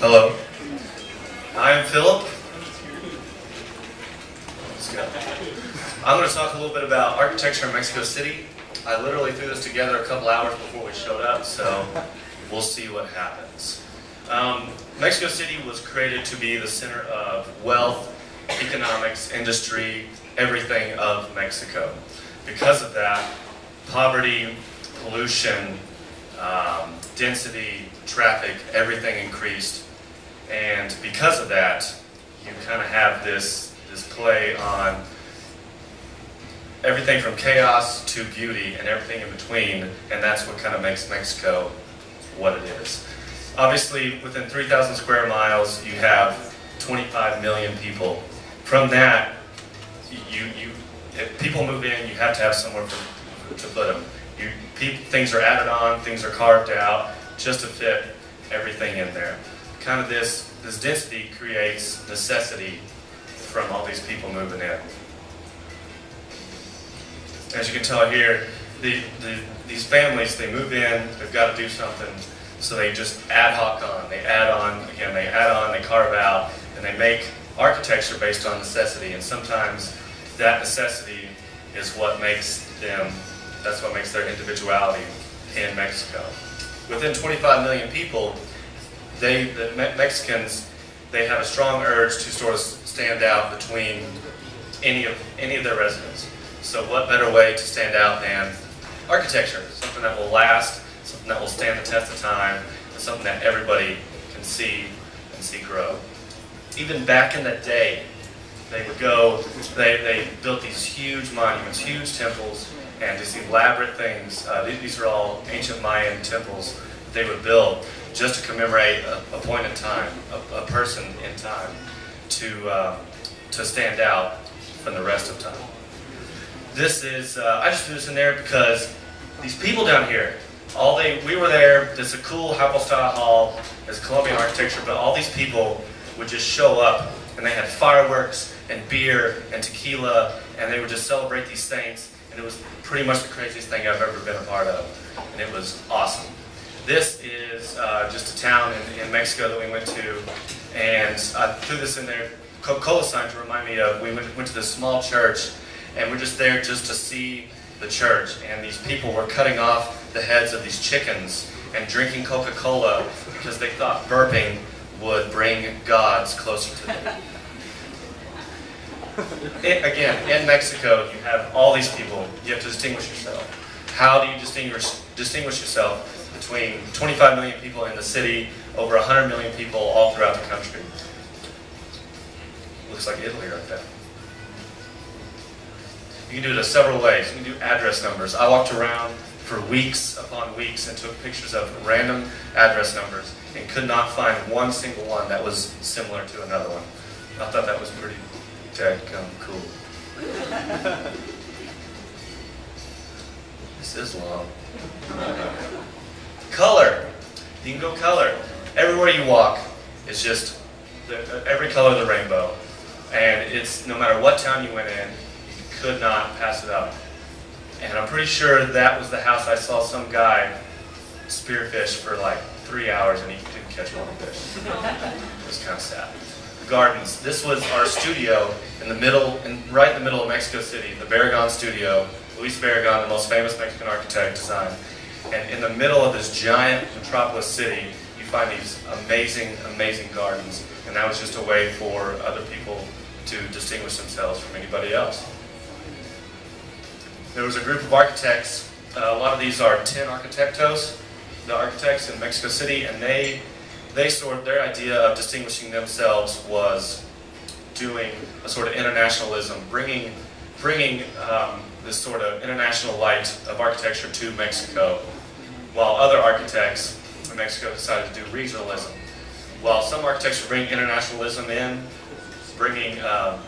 Hello. I'm Philip. I'm going to talk a little bit about architecture in Mexico City. I literally threw this together a couple hours before we showed up, so we'll see what happens. Um, Mexico City was created to be the center of wealth, economics, industry, everything of Mexico. Because of that, poverty, pollution, um, density, traffic, everything increased. And because of that, you kind of have this, this play on everything from chaos to beauty and everything in between, and that's what kind of makes Mexico what it is. Obviously, within 3,000 square miles, you have 25 million people. From that, you, you, if people move in, you have to have somewhere to put them. You, things are added on, things are carved out, just to fit everything in there. Kind of this, this density creates necessity from all these people moving in. As you can tell here, the, the, these families, they move in, they've got to do something, so they just ad hoc on. They add on, again, they add on, they carve out, and they make architecture based on necessity. And sometimes that necessity is what makes them, that's what makes their individuality in Mexico. Within 25 million people, they, the Mexicans, they have a strong urge to sort of stand out between any of, any of their residents. So what better way to stand out than architecture, something that will last, something that will stand the test of time, and something that everybody can see and see grow. Even back in the day, they would go, they, they built these huge monuments, huge temples, and these elaborate things. Uh, these, these, are all ancient Mayan temples they would build just to commemorate a, a point in time, a, a, person in time, to, uh, to stand out from the rest of time. This is, uh, I just threw this in there because these people down here, all they, we were there, there's a cool hypostyle hall, there's Colombian architecture, but all these people would just show up and they had fireworks and beer and tequila and they would just celebrate these saints and it was pretty much the craziest thing I've ever been a part of and it was awesome. This is uh, just a town in, in, Mexico that we went to and I threw this in there, Coca-Cola sign to remind me of, we went, went to this small church and we're just there just to see the church and these people were cutting off the heads of these chickens and drinking Coca-Cola because they thought burping would bring gods closer to them. It, again, in Mexico, you have all these people. You have to distinguish yourself. How do you distinguish distinguish yourself between 25 million people in the city, over 100 million people all throughout the country? Looks like Italy right there. You can do it several ways. You can do address numbers. I walked around for weeks upon weeks and took pictures of random address numbers and could not find one single one that was similar to another one. I thought that was pretty dadgum cool. this is long. You can go color. Everywhere you walk, it's just every color of the rainbow. And it's no matter what town you went in, you could not pass it up. And I'm pretty sure that was the house I saw some guy spearfish for like three hours and he didn't catch one fish. it was kind of sad. Gardens. This was our studio in the middle, in, right in the middle of Mexico City, the Barragan studio. Luis Barragan, the most famous Mexican architect, designed. And in the middle of this giant metropolis city, you find these amazing, amazing gardens. And that was just a way for other people to distinguish themselves from anybody else. There was a group of architects. Uh, a lot of these are TEN Arquitectos, the architects in Mexico City, and they, they sort their idea of distinguishing themselves was doing a sort of internationalism, bringing, bringing um, this sort of international light of architecture to Mexico, while other architects in Mexico decided to do regionalism. While some architects bring internationalism in, bringing um,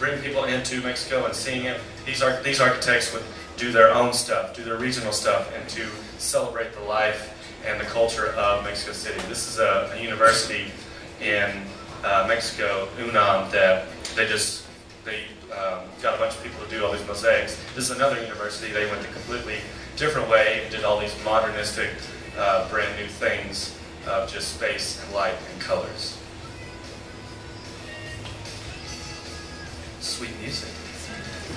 bring people into Mexico and seeing it. These, these architects would do their own stuff, do their regional stuff, and to celebrate the life and the culture of Mexico City. This is a, a university in uh, Mexico, UNAM, that they just they um, got a bunch of people to do all these mosaics. This is another university. They went a completely different way and did all these modernistic, uh, brand new things of just space and light and colors. Sweet music.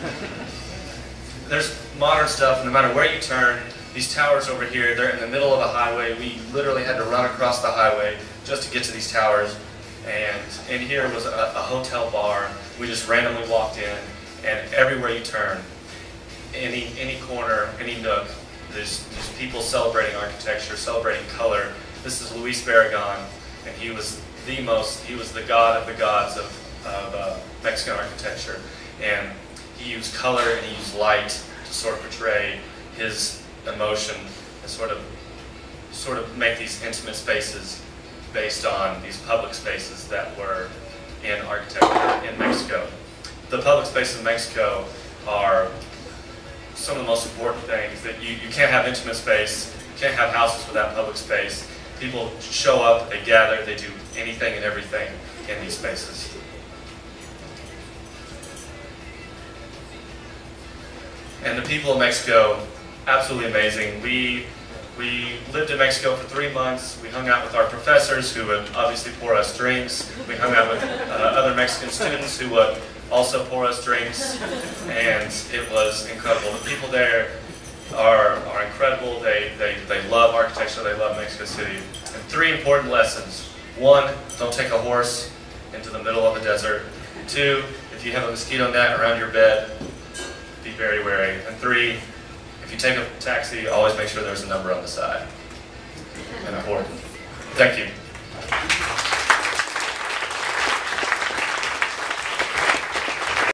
There's modern stuff, no matter where you turn, these towers over here, they're in the middle of a highway. We literally had to run across the highway just to get to these towers. And in here was a, a hotel bar. We just randomly walked in, and everywhere you turn, any any corner, any nook, there's, there's people celebrating architecture, celebrating color. This is Luis Barragan, and he was the most, he was the god of the gods of, of uh, Mexican architecture. And he used color and he used light to sort of portray his emotion and sort of sort of make these intimate spaces based on these public spaces that were in architecture in Mexico. The public spaces in Mexico are some of the most important things that you, you can't have intimate space, you can't have houses without public space. People show up, they gather, they do anything and everything in these spaces. And the people of Mexico, absolutely amazing. We we lived in Mexico for three months. We hung out with our professors who would obviously pour us drinks. We hung out with uh, other Mexican students who would also pour us drinks. And it was incredible. The people there are, are incredible. They, they, they love architecture. They love Mexico City. And three important lessons. One, don't take a horse into the middle of the desert. Two, if you have a mosquito net around your bed, be very wary. And three, you take a taxi, always make sure there's a number on the side. And important. Thank you.